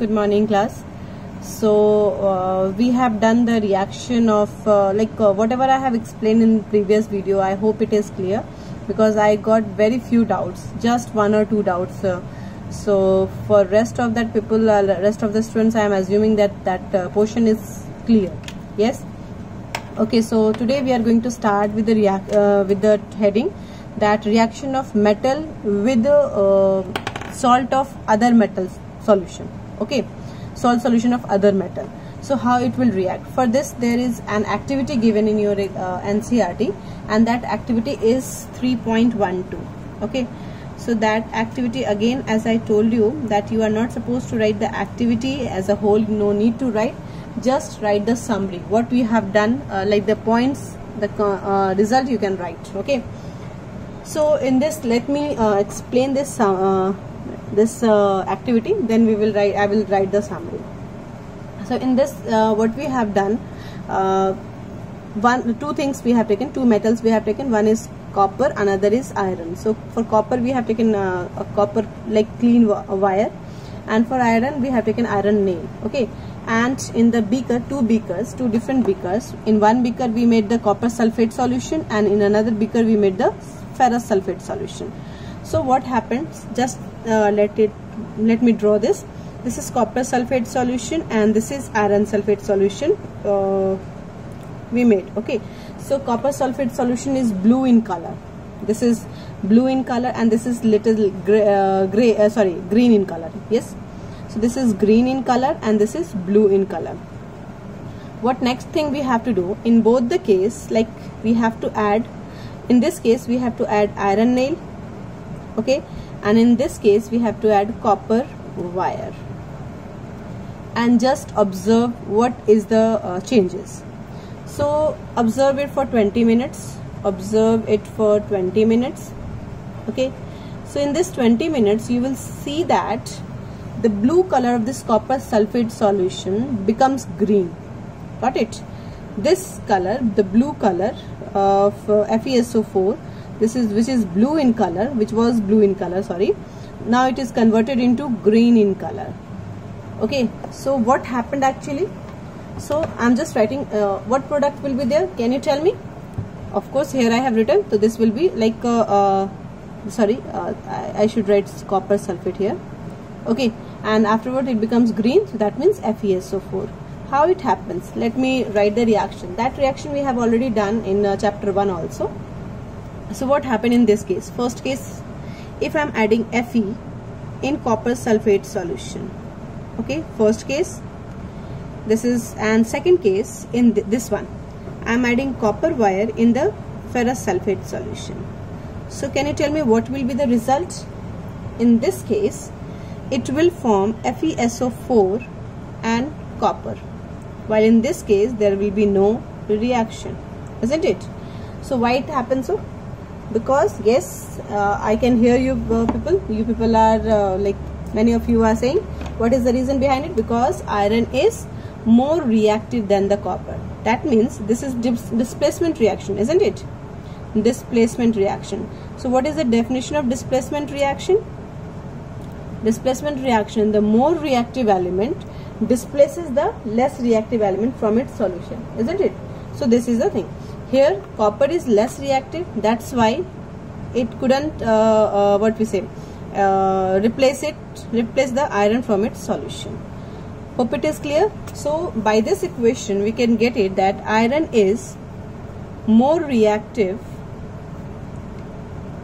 good morning class. So uh, we have done the reaction of uh, like uh, whatever i have explained in previous video i hope it is clear because i got very few doubts just one or two doubts so for rest of that people uh, rest of the students i am assuming that that uh, portion is clear. Yes? Okay so today we are going to start with the react uh, with the heading that reaction of metal with salt of other metals solution okay salt solution of other metal so how it will react? For this there is an activity given in your uh, NCERT and that activity is 3.12 okay so that activity again as I told you that you are not supposed to write the activity as a whole no need to write just write the summary. What we have done uh, like the points the uh, result you can write. Okay so in this let me uh, explain this uh, this uh, activity then we will write I will write the summary. So in this uh, what we have done uh, one two things we have taken two metals we have taken. One is copper another is iron. So for copper we have taken uh, a copper like clean wire. And for iron we have taken iron nail okay? And in the beaker two beakers two different beakers. In one beaker we made the copper sulfate solution and in another beaker we made the ferrous sulfate solution so what happens? Just uh, let it let me draw this. This is copper sulfate solution and this is iron sulfate solution uh, we made okay? So copper sulfate solution is blue in color. This is blue in color and this is little gray, uh, gray uh, sorry green in color yes? So this is green in color and this is blue in color. What next thing we have to do? In both the case like we have to add in this case we have to add iron nail okay? And in this case we have to add copper wire. And just observe what is the uh, changes. So observe it for 20 minutes. Observe it for 20 minutes. Okay? So in this 20 minutes you will see that the blue color of this copper sulfate solution becomes green. Got it? This color the blue color of uh, FeSO4 this is which is blue in color which was blue in color sorry. Now it is converted into green in color. Okay so what happened actually? So i'm just writing uh, what product will be there? Can you tell me? Of course here i have written so this will be like uh, uh, sorry uh, I, I should write copper sulfate here. Okay and afterward it becomes green so that means FeSO4 how it happens? Let me write the reaction. That reaction we have already done in uh, chapter 1 also so what happened in this case? First case if i'm adding fe in copper sulfate solution okay? First case this is and second case in th this one. I'm adding copper wire in the ferrous sulfate solution. So can you tell me what will be the result? In this case it will form FeSO4 and copper while in this case there will be no reaction isn't it? So why it happens so because yes uh, I can hear you uh, people. You people are uh, like many of you are saying what is the reason behind it? Because iron is more reactive than the copper. That means this is dis displacement reaction isn't it? Displacement reaction. So what is the definition of displacement reaction? Displacement reaction the more reactive element displaces the less reactive element from its solution isn't it? So this is the thing here copper is less reactive. That's why it couldn't uh, uh, what we say uh, replace it replace the iron from its solution. Hope it is clear? So by this equation we can get it that iron is more reactive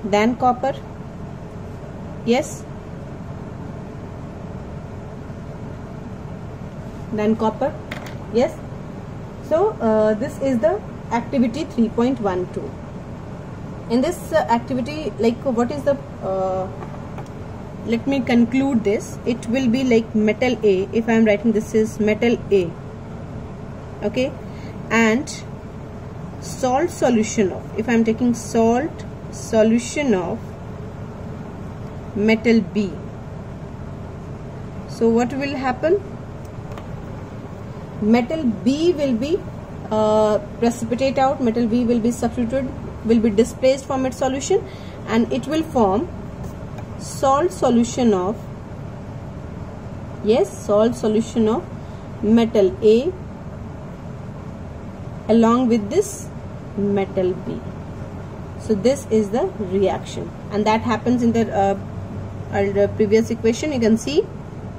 than copper. Yes? Than copper? Yes? So uh, this is the activity 3.12 in this uh, activity like what is the uh, let me conclude this. It will be like metal A. If I am writing this is metal A. Okay? And salt solution of if I am taking salt solution of metal B. So what will happen? Metal B will be uh, precipitate out metal B will be substituted will be displaced from its solution and it will form salt solution of yes salt solution of metal A along with this metal B. So this is the reaction and that happens in the uh, uh, previous equation. You can see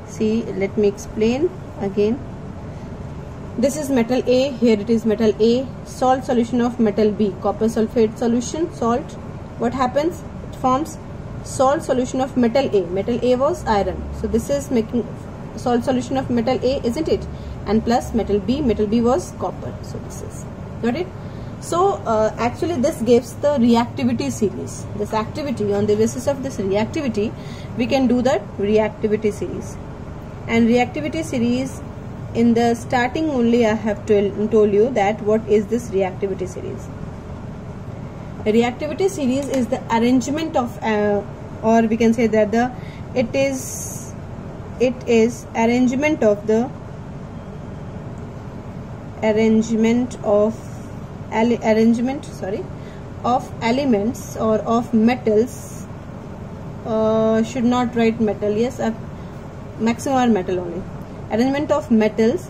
see let me explain again this is metal A. Here it is metal A. Salt solution of metal B. Copper sulfate solution. Salt. What happens? It forms salt solution of metal A. Metal A was iron. So this is making salt solution of metal A isn't it? And plus metal B. Metal B was copper. So this is got it? So uh, actually this gives the reactivity series. This activity on the basis of this reactivity we can do that reactivity series. And reactivity series in the starting only I have told you that what is this reactivity series. Reactivity series is the arrangement of uh, or we can say that the it is it is arrangement of the arrangement of arrangement sorry of elements or of metals uh, should not write metal yes uh, maximum metal only arrangement of metals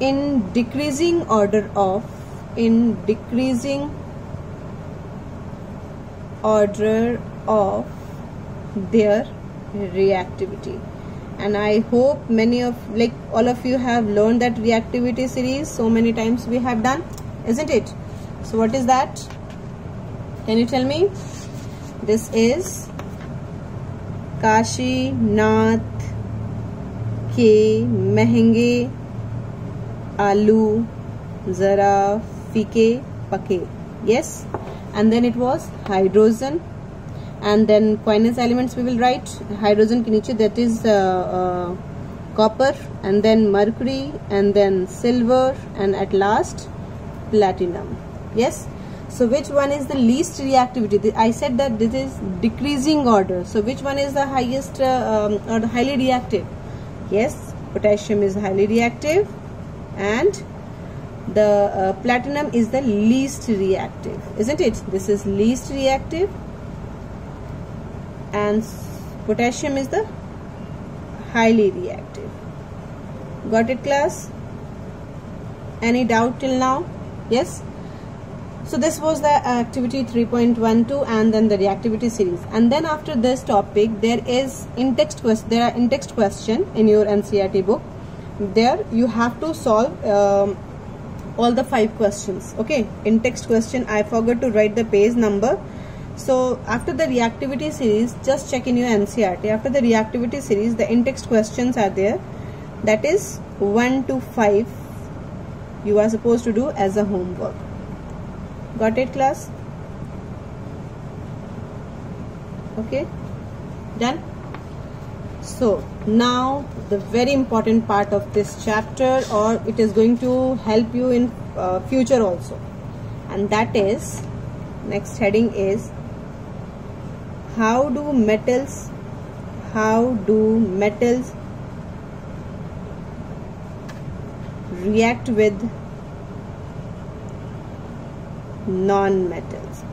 in decreasing order of in decreasing order of their reactivity. And I hope many of like all of you have learned that reactivity series so many times we have done isn't it? So what is that? Can you tell me? This is Nath ke महँगे आलू ज़रा fike pake yes and then it was hydrogen and then Aquinas elements we will write hydrogen ke niche that is uh, uh, copper and then mercury and then silver and at last platinum yes so which one is the least reactivity? I said that this is decreasing order. So which one is the highest uh, um, or highly reactive? Yes potassium is highly reactive and the uh, platinum is the least reactive isn't it? This is least reactive and potassium is the highly reactive. Got it class? Any doubt till now? Yes so this was the activity 3.12 and then the reactivity series. And then after this topic there is in text question there are in text question in your NCERT book. There you have to solve um, all the five questions okay? In text question I forgot to write the page number. So after the reactivity series just check in your NCERT after the reactivity series the in-text questions are there. That is 1 to 5 you are supposed to do as a homework got it class? Okay. Done? So now the very important part of this chapter or it is going to help you in uh, future also. And that is next heading is how do metals how do metals react with non-metals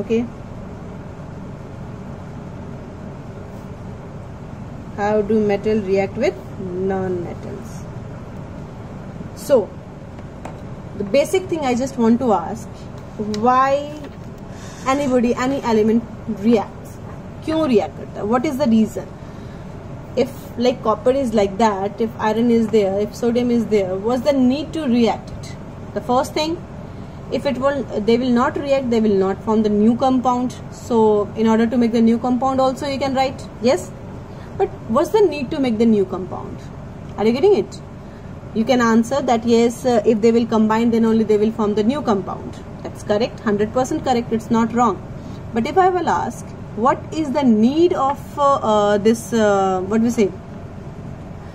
okay how do metal react with non-metals so the basic thing I just want to ask why anybody any element reacts क्यों react करता है what is the reason if like copper is like that if iron is there if sodium is there what's the need to react it the first thing if it will they will not react they will not form the new compound so in order to make the new compound also you can write yes but what's the need to make the new compound? Are you getting it? You can answer that yes, uh, if they will combine then only they will form the new compound. That's correct, 100% correct, it's not wrong. But if I will ask, what is the need of uh, uh, this, uh, what we say,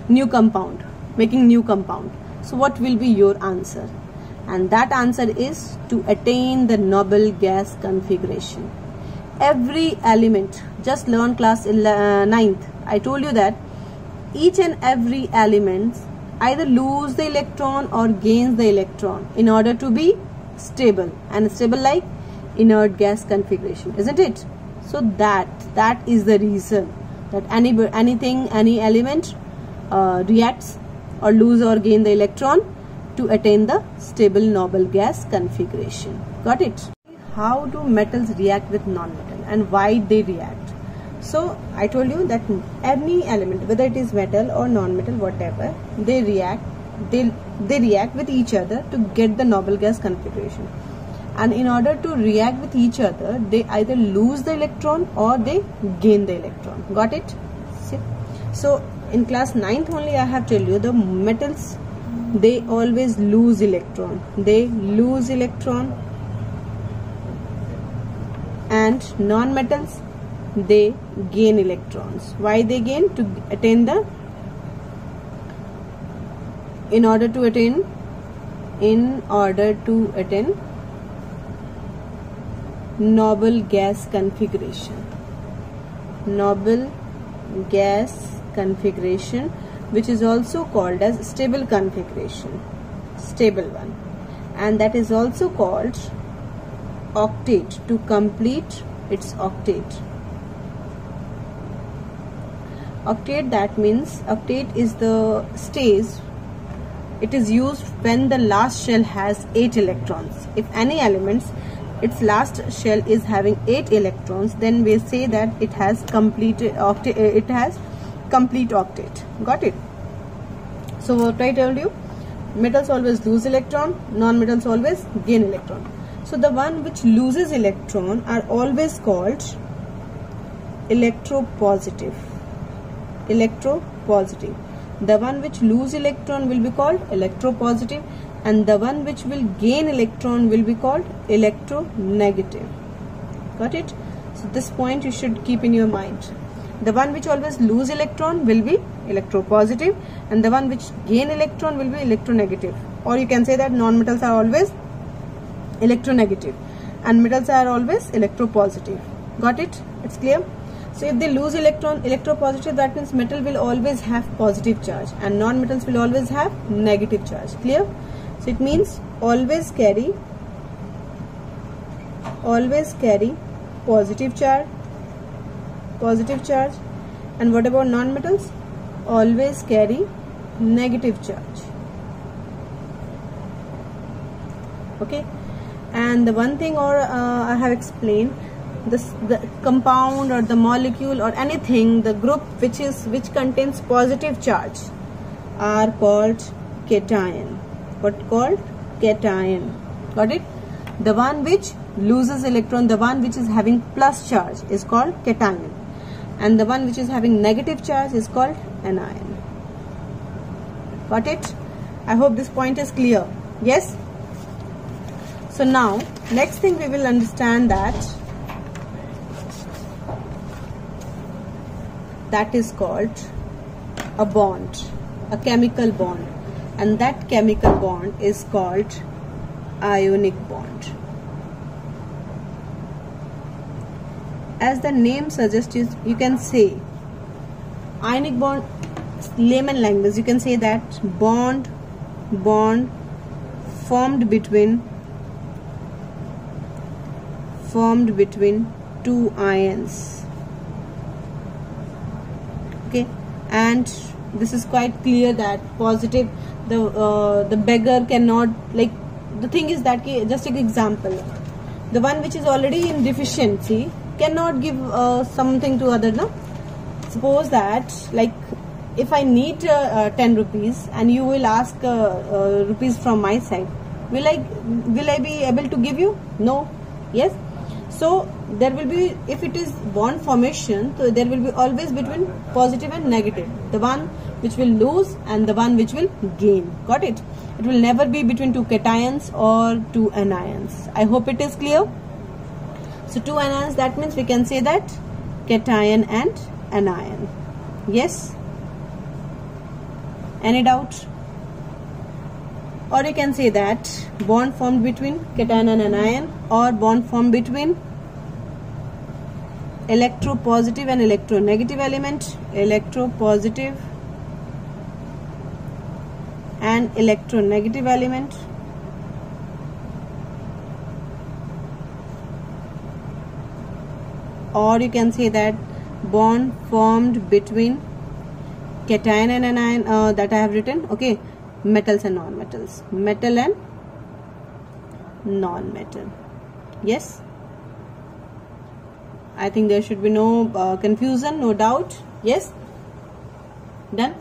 new compound, making new compound. So what will be your answer? And that answer is to attain the noble gas configuration. Every element, just learn class 9th, I told you that each and every element either lose the electron or gains the electron in order to be stable and stable like inert gas configuration isn't it so that that is the reason that any anything any element uh, reacts or lose or gain the electron to attain the stable noble gas configuration. Got it? How do metals react with non-metal and why they react? So i told you that any element whether it is metal or non-metal whatever they react they they react with each other to get the noble gas configuration. And in order to react with each other they either lose the electron or they gain the electron. Got it? See? so in class 9th only i have told you the metals they always lose electron. They lose electron and non-metals they gain electrons. Why they gain? To attain the in order to attain in order to attain noble gas configuration. Noble gas configuration which is also called as stable configuration stable one. And that is also called octet to complete its octet octet that means octet is the stage it is used when the last shell has 8 electrons. If any elements its last shell is having 8 electrons then we say that it has completed octet it has complete octet. Got it? So what i told you metals always lose electron non-metals always gain electron. So the one which loses electron are always called electropositive. Electropositive. The one which lose electron will be called electropositive and the one which will gain electron will be called electronegative. Got it? So this point you should keep in your mind the one which always lose electron will be electropositive and the one which gain electron will be electronegative. Or you can say that non-metals are always electronegative and metals are always electropositive. Got it? It's clear? So if they lose electron electropositive that means metal will always have positive charge and non-metals will always have negative charge. Clear? So it means always carry always carry positive charge positive charge. And what about non-metals? Always carry negative charge. Okay? And the one thing or uh, I have explained this the compound or the molecule or anything the group which is which contains positive charge are called cation. What called? Cation. Got it? The one which loses electron the one which is having plus charge is called cation and the one which is having negative charge is called anion. Got it? I hope this point is clear. Yes? So now next thing we will understand that that is called a bond a chemical bond. And that chemical bond is called ionic bond. As the name suggests, you can say ionic bond, layman language, you can say that bond, bond formed between formed between two ions. Okay? And this is quite clear that positive the uh, the beggar cannot like the thing is that just an example. The one which is already in deficiency cannot give uh, something to other no suppose that like if i need uh, uh 10 rupees and you will ask uh, uh, rupees from my side will i will i be able to give you? No. Yes? So there will be if it is bond formation so there will be always between positive and negative. The one which will lose and the one which will gain. Got it? It will never be between two cations or two anions. I hope it is clear so two anions that means we can say that cation and anion. Yes? Any doubt? Or you can say that bond formed between cation and anion or bond formed between electropositive and electronegative element electropositive and electronegative element or you can say that bond formed between cation and anion uh, that I have written okay metals and non-metals. Metal and non-metal. Yes? I think there should be no uh, confusion no doubt. Yes? Done?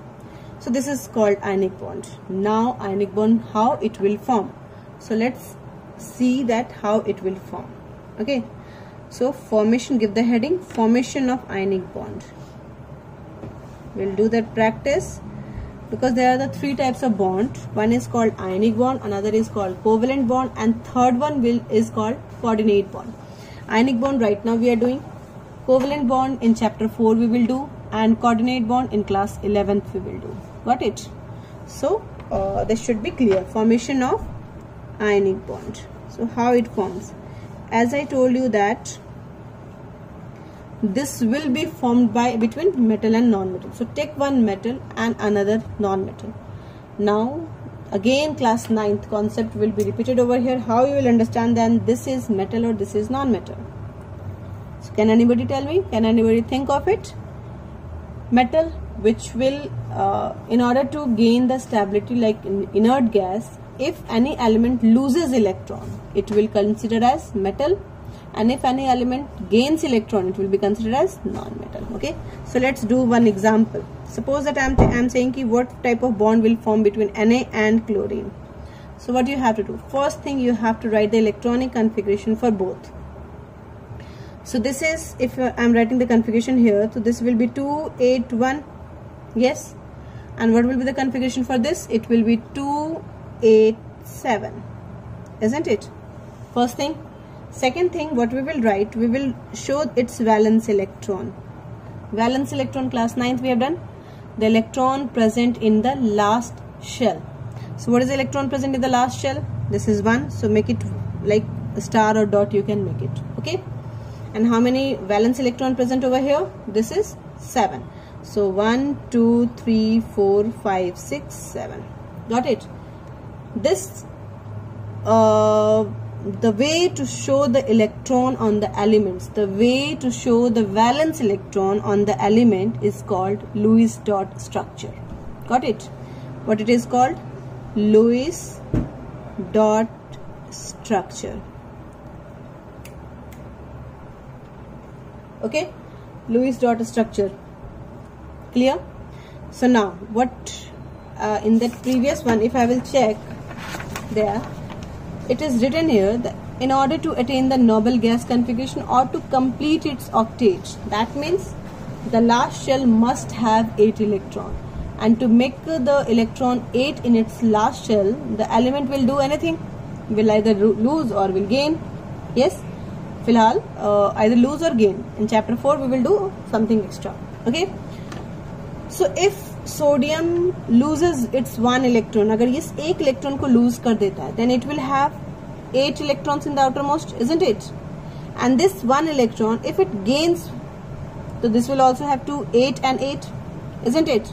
So this is called ionic bond. Now ionic bond how it will form. So let's see that how it will form. Okay so formation give the heading formation of ionic bond. We'll do that practice. Because there are the three types of bond. One is called ionic bond another is called covalent bond and third one will is called coordinate bond. Ionic bond right now we are doing. Covalent bond in chapter 4 we will do and coordinate bond in class 11th we will do. Got it? So uh, this should be clear. Formation of ionic bond. So how it forms as I told you that this will be formed by between metal and non-metal. So take one metal and another non-metal. Now again class 9th concept will be repeated over here. How you will understand then this is metal or this is non-metal. So can anybody tell me? Can anybody think of it? Metal which will uh, in order to gain the stability like in inert gas if any element loses electron it will consider as metal. And if any element gains electron it will be considered as non-metal. Okay? So let's do one example. Suppose that i'm i'm saying ki what type of bond will form between na and chlorine. So what you have to do? First thing you have to write the electronic configuration for both. So this is if uh, i'm writing the configuration here so this will be 281 yes? And what will be the configuration for this? It will be 287 isn't it? First thing. Second thing what we will write we will show its valence electron. Valence electron class 9th we have done. The electron present in the last shell. So what is the electron present in the last shell? This is one. So make it like a star or dot you can make it. Okay? And how many valence electron present over here? This is seven. So 1 2 3 4 5 6 7 got it this uh, the way to show the electron on the elements the way to show the valence electron on the element is called Lewis dot structure. Got it? What it is called? Lewis dot structure. Okay? Lewis dot structure. Clear? So now what uh, in that previous one if I will check there. It is written here that in order to attain the noble gas configuration or to complete its octet that means the last shell must have 8 electron. And to make the electron 8 in its last shell the element will do anything. Will either lose or will gain. Yes? Filhal uh, either lose or gain. In chapter 4 we will do something extra. Okay? So if sodium loses it's one electron अगर ये एक electron को lose कर देता है then it will have eight electrons in the outermost isn't it and this one electron if it gains so this will also have two 8 and 8 isn't it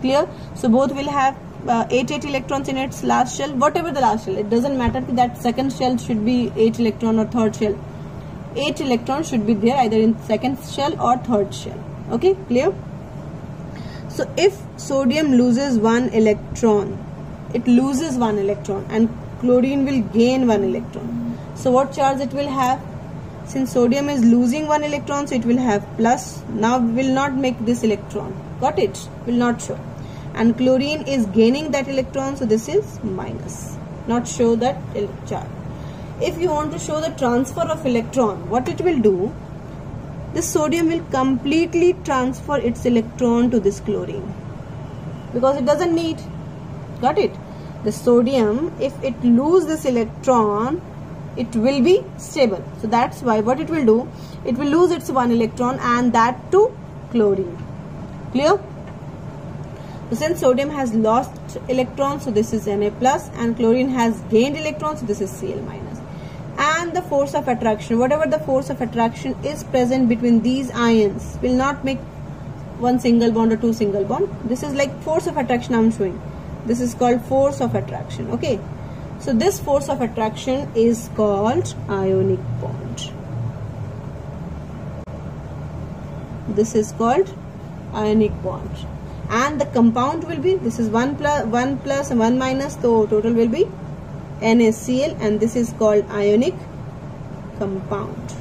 clear so both will have uh, 8 8 electrons in its last shell whatever the last shell it doesn't matter that second shell should be 8 electron or third shell 8 electrons should be there either in second shell or third shell okay clear so if sodium loses one electron it loses one electron and chlorine will gain one electron. So what charge it will have? Since sodium is losing one electron so it will have plus. Now will not make this electron. Got it? Will not show. And chlorine is gaining that electron so this is minus. Not show that charge if you want to show the transfer of electron what it will do the sodium will completely transfer its electron to this chlorine. Because it doesn't need. Got it? The sodium if it lose this electron it will be stable. So that's why what it will do it will lose its one electron and that to chlorine. Clear? So since sodium has lost electrons so this is Na plus and chlorine has gained electrons so this is Cl minus the force of attraction whatever the force of attraction is present between these ions will not make one single bond or two single bond. This is like force of attraction i'm showing. This is called force of attraction okay? So this force of attraction is called ionic bond. This is called ionic bond. And the compound will be this is 1 plus 1 plus 1 minus so total will be NaCl and this is called ionic compound.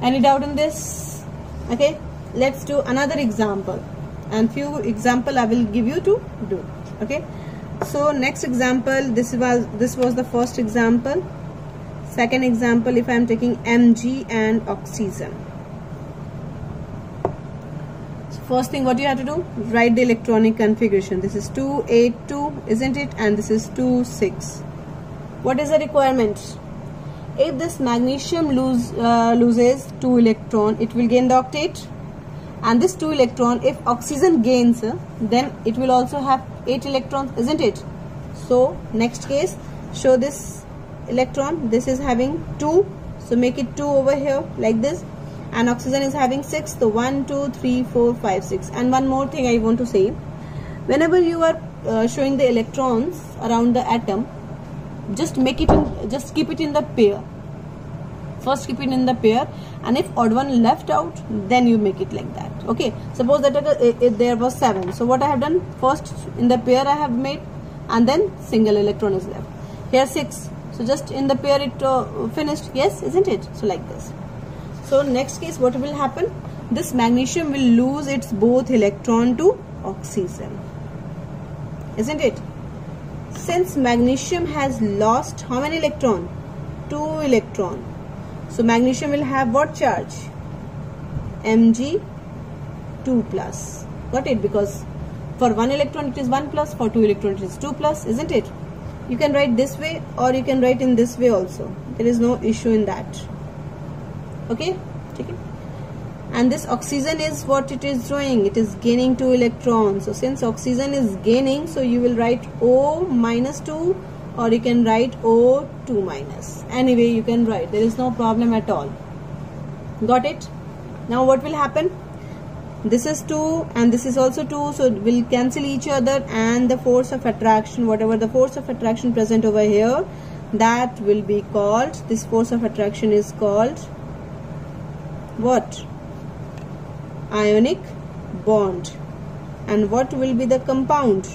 Any doubt in this? Okay let's do another example. And few example I will give you to do okay? So next example this was this was the first example. Second example if I am taking Mg and oxygen. First thing what you have to do? Write the electronic configuration. This is 282 isn't it? And this is 26 what is the requirement? If this magnesium lose, uh, loses 2 electron it will gain the octet and this 2 electron if oxygen gains then it will also have 8 electrons isn't it? So next case show this electron. This is having 2 so make it 2 over here like this. And oxygen is having 6 so 1 2 3 4 5 6 and one more thing I want to say. Whenever you are uh, showing the electrons around the atom just make it in, just keep it in the pair. First keep it in the pair and if odd one left out then you make it like that. Okay? Suppose that uh, there was seven. So what I have done? First in the pair I have made and then single electron is left. Here six. So just in the pair it uh, finished. Yes isn't it? So like this. So next case what will happen? This magnesium will lose its both electron to oxygen. Isn't it since magnesium has lost how many electron two electron so magnesium will have what charge? Mg 2 plus. Got it? Because for one electron it is 1 plus, for two electrons it is 2 plus, isn't it? You can write this way or you can write in this way also. There is no issue in that. Okay? Okay. And this oxygen is what it is doing. It is gaining 2 electrons. So since oxygen is gaining, so you will write O minus 2 or you can write O2 minus. Anyway, you can write. There is no problem at all. Got it? Now what will happen? This is 2 and this is also 2. So it will cancel each other and the force of attraction, whatever the force of attraction present over here, that will be called, this force of attraction is called what? Ionic bond. And what will be the compound?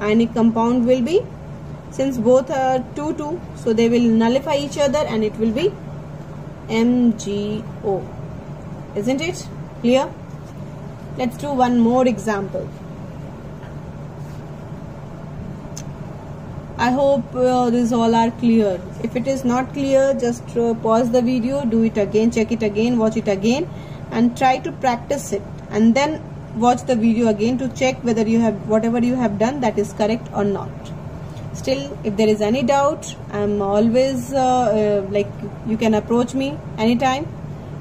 Ionic compound will be since both are 2 2 so they will nullify each other and it will be MgO isn't it clear? Let's do one more example. I hope uh, all are clear. If it is not clear just uh, pause the video do it again check it again watch it again and try to practice it and then watch the video again to check whether you have whatever you have done that is correct or not. Still if there is any doubt i'm always uh, uh, like you can approach me anytime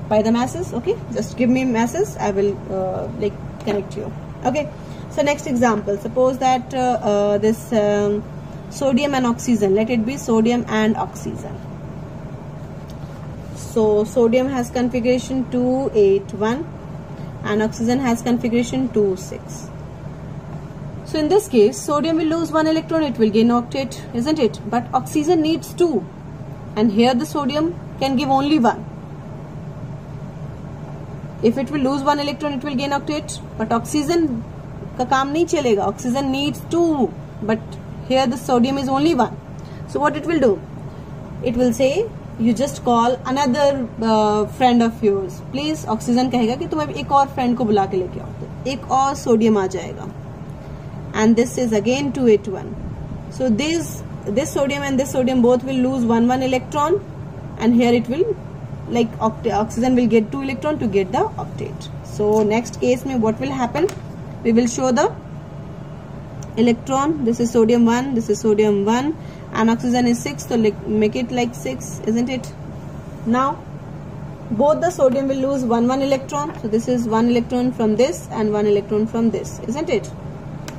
by the masses okay? Just give me masses i will uh, like connect you. Okay so next example. Suppose that uh, uh, this um, sodium and oxygen. Let it be sodium and oxygen so sodium has configuration 281 and oxygen has configuration 26 so in this case, sodium will lose one electron, it will gain octet, isn't it? But oxygen needs two. And here the sodium can give only one. If it will lose one electron, it will gain octet. But oxygen का काम नहीं चलेगा. Oxygen needs two. But here the sodium is only one. So what it will do? It will say You just call another friend of yours please oxygen कहेगा कि तुम अब एक और फ्रेंड को बुला के लेके आओ। तो एक और सोडियम आ जाएगा। And this is again two eight one so this this sodium and this sodium both will lose one one electron and here it will like oxygen will get two electron to get the octet so next case में what will happen we will show the electron this is sodium one this is sodium one and oxygen is 6 so make it like 6 isn't it now both the sodium will lose one one electron so this is one electron from this and one electron from this isn't it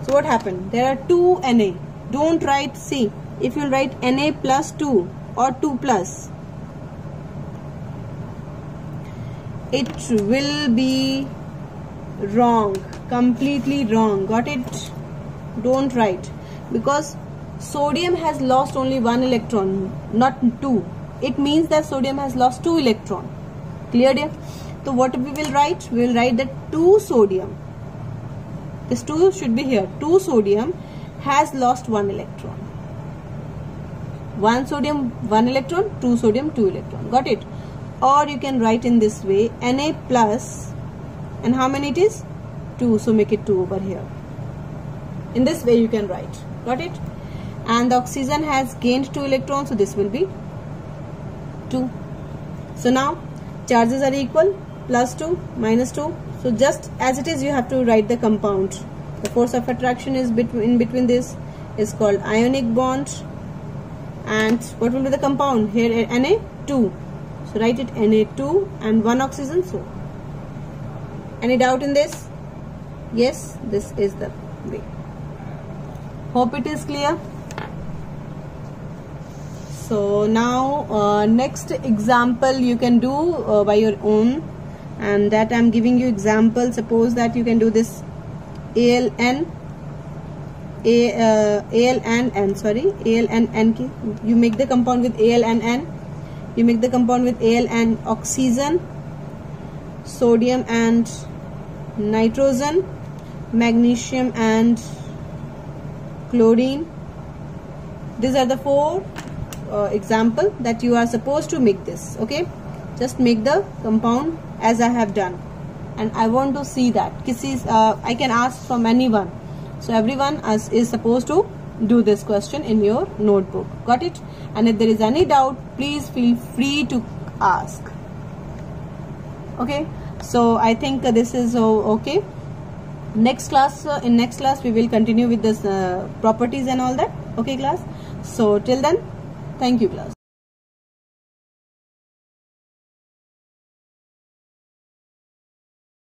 so what happened? There are two Na. Don't write C. If you write Na plus 2 or 2 plus, it will be wrong. Completely wrong. Got it? Don't write. Because sodium has lost only one electron, not two. it means that sodium has lost two electron. Clear dear? So what we will write? We will write that 2 sodium this 2 should be here. 2 sodium has lost one electron. 1 sodium 1 electron 2 sodium 2 electron. Got it? Or you can write in this way Na plus and how many it is? 2 so make it 2 over here. In this way you can write. Got it and the oxygen has gained 2 electrons so this will be 2 so now charges are equal plus 2 minus 2 so just as it is you have to write the compound. The force of attraction is between in between this. Is called ionic bond. And what will be the compound? Here eh, Na2 so write it Na2 and one oxygen so. Any doubt in this? Yes this is the way. Hope it is clear so now uh, next example you can do uh, by your own. And that I'm giving you example. Suppose that you can do this ALN A, uh, AL N sorry AL and N you make the compound with AL and N you make the compound with Al and oxygen sodium and nitrogen magnesium and chlorine. These are the four uh, example that you are supposed to make this okay? Just make the compound as I have done. And I want to see that. Kisi uh, I can ask from anyone. So everyone is, is supposed to do this question in your notebook. Got it? And if there is any doubt please feel free to ask. Okay? So I think this is okay. Next class uh, in next class we will continue with this uh, properties and all that. Okay class? So till then thank you class